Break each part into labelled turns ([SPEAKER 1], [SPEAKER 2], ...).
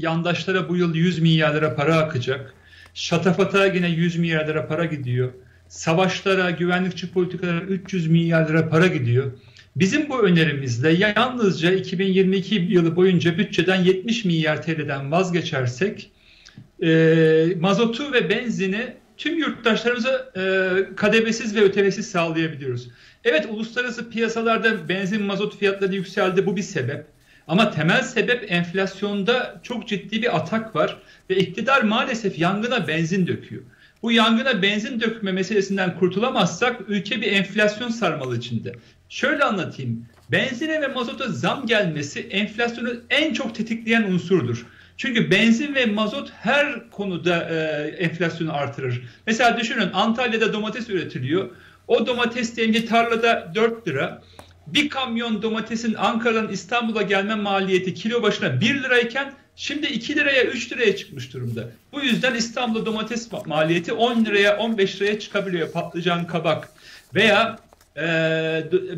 [SPEAKER 1] yandaşlara bu yıl 100 milyar lira para akacak. Şatafata yine 100 milyar lira para gidiyor. Savaşlara, güvenlikçi politikalara 300 milyar lira para gidiyor. Bizim bu önerimizle yalnızca 2022 yılı boyunca bütçeden 70 milyar TL'den vazgeçersek e, mazotu ve benzini tüm yurttaşlarımıza e, kademesiz ve ötevesiz sağlayabiliyoruz. Evet uluslararası piyasalarda benzin mazot fiyatları yükseldi bu bir sebep. Ama temel sebep enflasyonda çok ciddi bir atak var ve iktidar maalesef yangına benzin döküyor. Bu yangına benzin dökme meselesinden kurtulamazsak ülke bir enflasyon sarmalı içinde. Şöyle anlatayım. Benzine ve mazota zam gelmesi enflasyonu en çok tetikleyen unsurdur. Çünkü benzin ve mazot her konuda e, enflasyonu artırır. Mesela düşünün Antalya'da domates üretiliyor. O domates diyelim tarlada 4 lira. Bir kamyon domatesin Ankara'dan İstanbul'a gelme maliyeti kilo başına 1 lirayken şimdi 2 liraya 3 liraya çıkmış durumda. Bu yüzden İstanbul'da domates maliyeti 10 liraya 15 liraya çıkabiliyor patlıcan kabak. Veya e,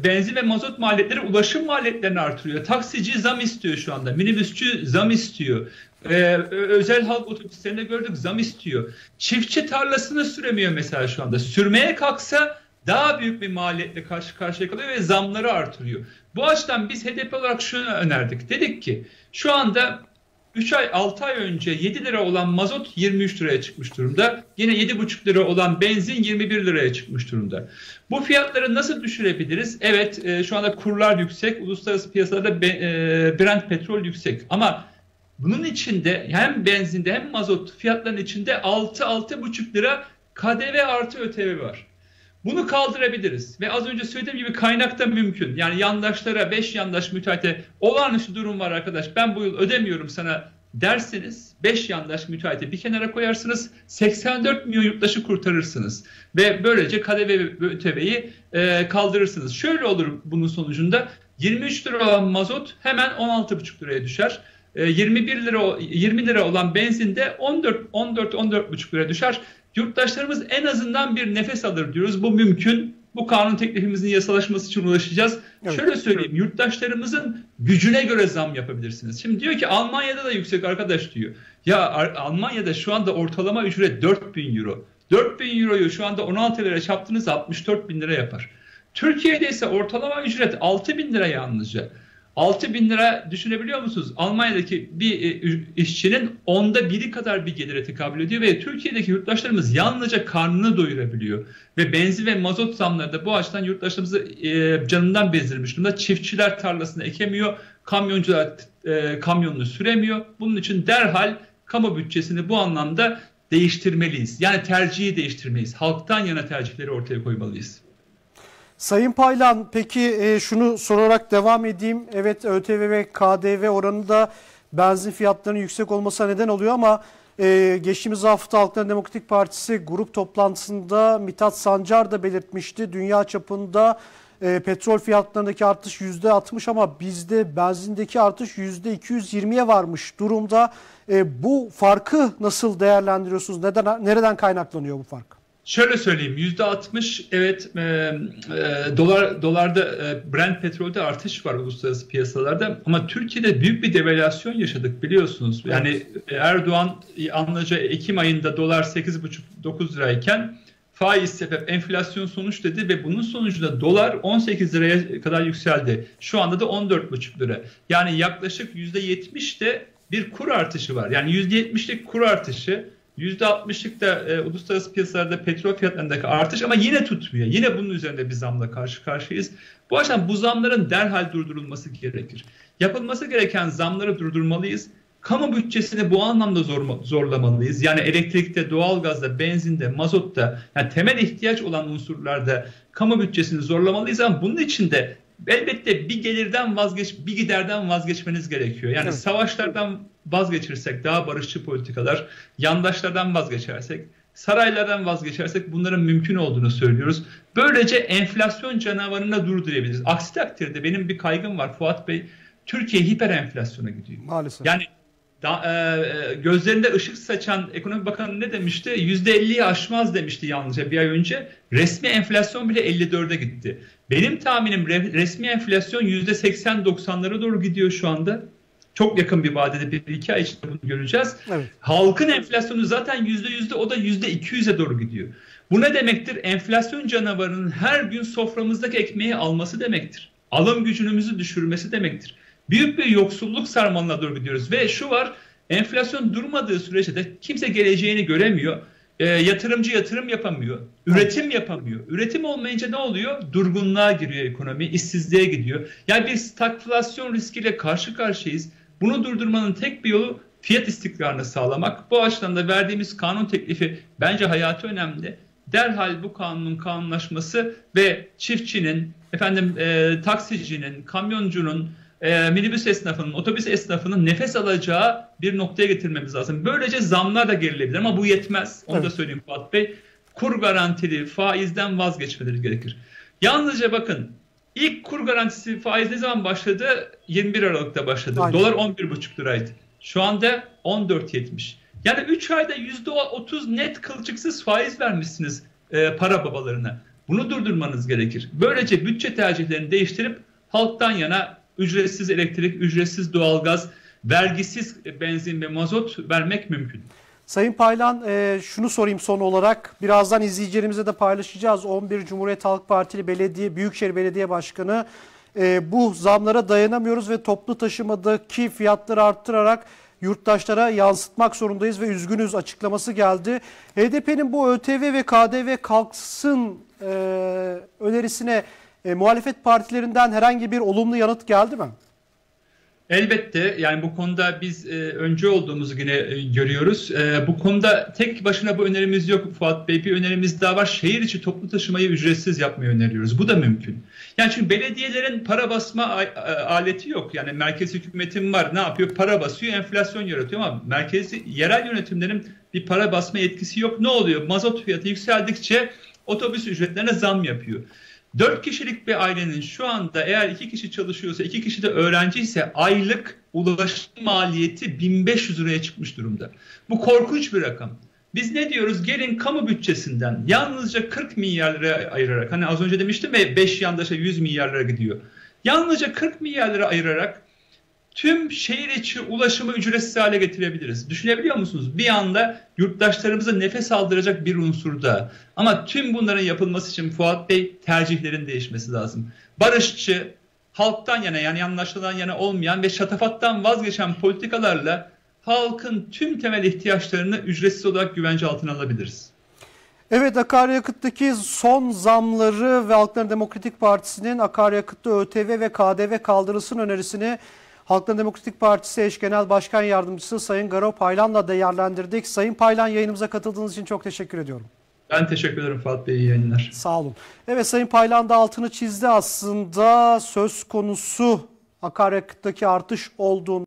[SPEAKER 1] benzin ve mazot maliyetleri ulaşım maliyetlerini artırıyor. Taksici zam istiyor şu anda. Minibüsçü zam istiyor. Ee, özel halk otobüslerinde gördük zam istiyor. Çiftçi tarlasını süremiyor mesela şu anda. Sürmeye kalksa daha büyük bir maliyetle karşı karşıya kalıyor ve zamları artırıyor. Bu açıdan biz HDP olarak şunu önerdik. Dedik ki şu anda 3 ay 6 ay önce 7 lira olan mazot 23 liraya çıkmış durumda. Yine 7,5 lira olan benzin 21 liraya çıkmış durumda. Bu fiyatları nasıl düşürebiliriz? Evet e, şu anda kurlar yüksek. Uluslararası piyasalarda be, e, Brent petrol yüksek. Ama bunun içinde hem benzinde hem mazot fiyatlarının içinde 6-6,5 lira KDV artı ÖTV var. Bunu kaldırabiliriz ve az önce söylediğim gibi kaynakta mümkün. Yani yandaşlara 5 yandaş müteahhite olağanüstü durum var arkadaş ben bu yıl ödemiyorum sana derseniz 5 yandaş müteahhite bir kenara koyarsınız 84 milyon yurttaşı kurtarırsınız ve böylece KDV ve ÖTV'yi e, kaldırırsınız. Şöyle olur bunun sonucunda 23 lira olan mazot hemen 16,5 liraya düşer. 21 e, lira 20 lira olan benzinde 14 14 14,5 lira düşer. Yurttaşlarımız en azından bir nefes alır diyoruz. Bu mümkün. Bu kanun teklifimizin yasalaşması için ulaşacağız. Evet. Şöyle söyleyeyim. Yurttaşlarımızın gücüne göre zam yapabilirsiniz. Şimdi diyor ki Almanya'da da yüksek arkadaş diyor. Ya Almanya'da şu anda ortalama ücret 4000 euro. 4000 euroyu şu anda 16 lira çarptınız 64 bin lira yapar. Türkiye'de ise ortalama ücret 6 bin lira yalnızca. 6 bin lira düşünebiliyor musunuz? Almanya'daki bir e, işçinin onda biri kadar bir gelire tekabül ediyor ve Türkiye'deki yurttaşlarımız yalnızca karnını doyurabiliyor. Ve benzin ve mazot zamları da bu açıdan yurttaşlarımızı e, canından bezdirmiş durumda. Çiftçiler tarlasını ekemiyor, kamyoncular e, kamyonunu süremiyor. Bunun için derhal kamu bütçesini bu anlamda değiştirmeliyiz. Yani tercihi değiştirmeliyiz. Halktan yana tercihleri ortaya koymalıyız.
[SPEAKER 2] Sayın Paylan peki e, şunu sorarak devam edeyim. Evet ÖTV ve KDV oranında benzin fiyatlarının yüksek olmasına neden oluyor ama e, geçtiğimiz hafta Halkların Demokratik Partisi grup toplantısında Mithat Sancar da belirtmişti. Dünya çapında e, petrol fiyatlarındaki artış %60 ama bizde benzindeki artış %220'ye varmış durumda. E, bu farkı nasıl değerlendiriyorsunuz? Neden, nereden kaynaklanıyor bu fark?
[SPEAKER 1] Şöyle söyleyeyim yüzde 60 evet e, e, dolar dolarda e, Brent petrolde artış var uluslararası piyasalarda ama Türkiye'de büyük bir devalüasyon yaşadık biliyorsunuz. Yani. Erdoğan anlayacağı Ekim ayında dolar 8,5-9 lirayken faiz sebep enflasyon sonuç dedi ve bunun sonucunda dolar 18 liraya kadar yükseldi. Şu anda da 14,5 lira. Yani yaklaşık %70 de bir kur artışı var. Yani %70'lik kur artışı %60'lık da e, uluslararası piyasalarda petrol fiyatlarındaki artış ama yine tutmuyor. Yine bunun üzerinde bir zamla karşı karşıyayız. Bu açıdan bu zamların derhal durdurulması gerekir. Yapılması gereken zamları durdurmalıyız. Kamu bütçesini bu anlamda zor, zorlamalıyız. Yani elektrikte, doğalgazda, benzinde, mazotta yani temel ihtiyaç olan unsurlarda kamu bütçesini zorlamalıyız ama bunun için de elbette bir gelirden vazgeç, bir giderden vazgeçmeniz gerekiyor. Yani evet. savaşlardan vazgeçirsek, daha barışçı politikalar, yandaşlardan vazgeçersek, saraylardan vazgeçersek bunların mümkün olduğunu söylüyoruz. Böylece enflasyon canavarına durdurabiliriz. Aksi takdirde benim bir kaygım var Fuat Bey. Türkiye hiper enflasyona gidiyor. Maalesef. Yani da, e, gözlerinde ışık saçan ekonomi bakanı ne demişti? %50'yi aşmaz demişti yalnızca bir ay önce. Resmi enflasyon bile 54'e gitti. Benim tahminim resmi enflasyon %80-90'lara doğru gidiyor şu anda. Çok yakın bir vadede bir iki ay içinde bunu göreceğiz.
[SPEAKER 2] Evet.
[SPEAKER 1] Halkın enflasyonu zaten yüzde yüzde o da yüzde iki yüze doğru gidiyor. Bu ne demektir? Enflasyon canavarının her gün soframızdaki ekmeği alması demektir. Alım gücünümüzü düşürmesi demektir. Büyük bir yoksulluk sarmalına doğru gidiyoruz ve şu var enflasyon durmadığı sürece de kimse geleceğini göremiyor. E, yatırımcı yatırım yapamıyor. Üretim yapamıyor. Üretim olmayınca ne oluyor? Durgunluğa giriyor ekonomi, işsizliğe gidiyor. Yani bir stagflasyon riskiyle karşı karşıyayız. Bunu durdurmanın tek bir yolu fiyat istikrarını sağlamak. Bu açıdan da verdiğimiz kanun teklifi bence hayatı önemli. Derhal bu kanunun kanunlaşması ve çiftçinin, efendim e, taksicinin, kamyoncunun, e, minibüs esnafının, otobüs esnafının nefes alacağı bir noktaya getirmemiz lazım. Böylece zamlar da gerilebilir ama bu yetmez. Onu evet. da söyleyeyim Fuat Bey. Kur garantili faizden vazgeçmeleri gerekir. Yalnızca bakın ilk kur garantisi faiz ne zaman başladı? 21 Aralık'ta başladı. Aynen. Dolar 11,5 liraydı. Şu anda 14.70. Yani 3 ayda %30 net kılçıksız faiz vermişsiniz e, para babalarına. Bunu durdurmanız gerekir. Böylece bütçe tercihlerini değiştirip halktan yana ücretsiz elektrik, ücretsiz doğalgaz, vergisiz benzin ve mazot vermek mümkün.
[SPEAKER 2] Sayın Paylan e, şunu sorayım son olarak. Birazdan izleyicilerimize de paylaşacağız. 11 Cumhuriyet Halk Partili Belediye, Büyükşehir Belediye Başkanı e, bu zamlara dayanamıyoruz ve toplu taşımadaki fiyatları arttırarak yurttaşlara yansıtmak zorundayız ve üzgünüz açıklaması geldi. HDP'nin bu ÖTV ve KDV kalksın e, önerisine e, muhalefet partilerinden herhangi bir olumlu yanıt geldi mi?
[SPEAKER 1] Elbette yani bu konuda biz e, önce olduğumuzu yine e, görüyoruz. E, bu konuda tek başına bu önerimiz yok Fuat Bey. Bir önerimiz daha var. Şehir içi toplu taşımayı ücretsiz yapmayı öneriyoruz. Bu da mümkün. Yani çünkü belediyelerin para basma aleti yok. Yani merkezi hükümetin var. Ne yapıyor? Para basıyor, enflasyon yaratıyor ama merkezi yerel yönetimlerin bir para basma yetkisi yok. Ne oluyor? Mazot fiyatı yükseldikçe otobüs ücretlerine zam yapıyor. 4 kişilik bir ailenin şu anda eğer 2 kişi çalışıyorsa 2 kişi de öğrenci ise aylık ulaşım maliyeti 1500 liraya çıkmış durumda. Bu korkunç bir rakam. Biz ne diyoruz? Gelin kamu bütçesinden yalnızca 40 milyar lira ayırarak hani az önce demiştim ya 5 yandaşa 100 milyar lira gidiyor. Yalnızca 40 milyar lira ayırarak tüm şehir içi ulaşımı ücretsiz hale getirebiliriz. Düşünebiliyor musunuz? Bir anda yurttaşlarımıza nefes aldıracak bir unsurda. Ama tüm bunların yapılması için Fuat Bey tercihlerin değişmesi lazım. Barışçı, halktan yana yani yanlışlıdan yana olmayan ve şatafattan vazgeçen politikalarla halkın tüm temel ihtiyaçlarını ücretsiz olarak güvence altına alabiliriz.
[SPEAKER 2] Evet akaryakıttaki son zamları ve Halkların Demokratik Partisi'nin akaryakıtta ÖTV ve KDV kaldırılsın önerisini Halkların Demokratik Partisi eş genel başkan yardımcısı Sayın Garo Paylan'la değerlendirdik. Sayın Paylan yayınımıza katıldığınız için çok teşekkür ediyorum.
[SPEAKER 1] Ben teşekkür ederim Fuat Bey. İyi yayınlar.
[SPEAKER 2] Sağ olun. Evet Sayın Paylan da altını çizdi aslında söz konusu akaryakıttaki artış olduğunu